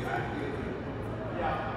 Yeah.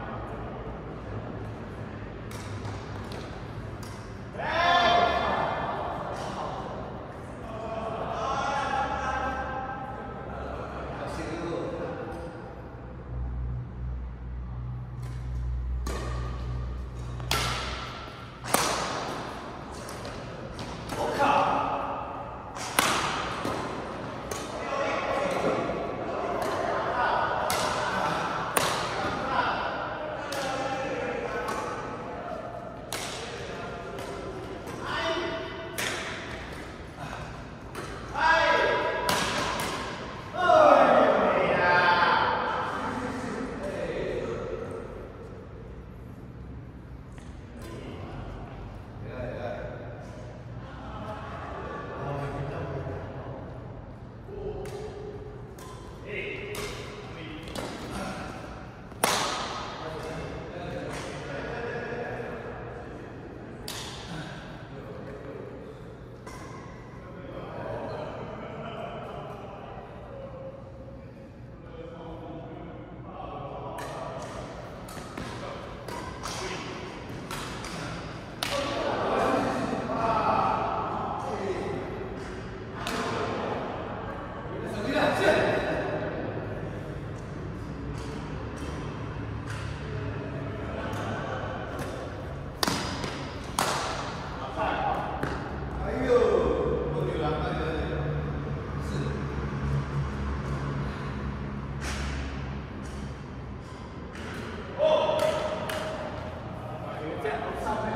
of something.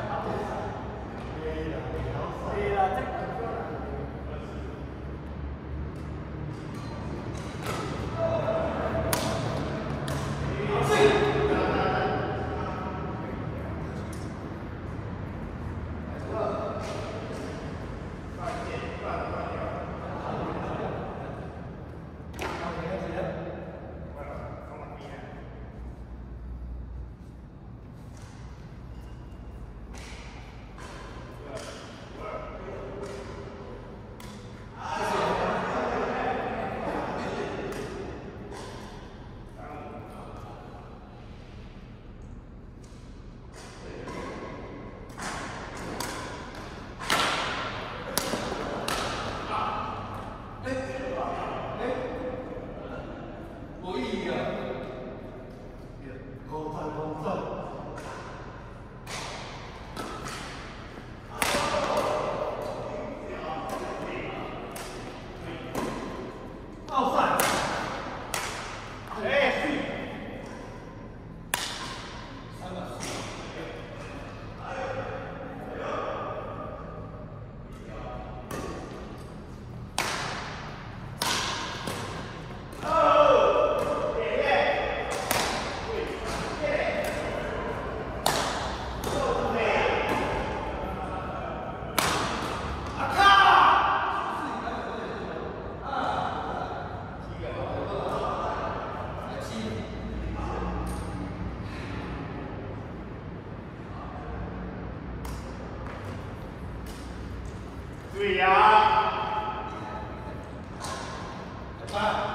Three, yeah. Five.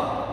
컷.